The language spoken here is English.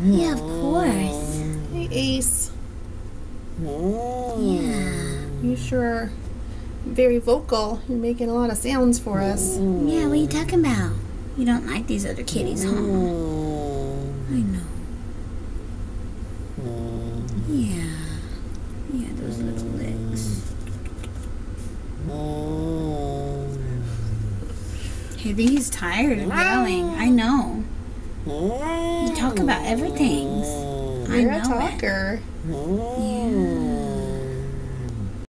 Yeah, of course. Hey, Ace. Yeah. You sure are very vocal. You're making a lot of sounds for us. Yeah, what are you talking about? You don't like these other kitties, huh? I know. Yeah. Yeah, those little legs. I think he's tired of yelling. I know. Talk about everything. Mm, I You're know a it. talker. Yeah.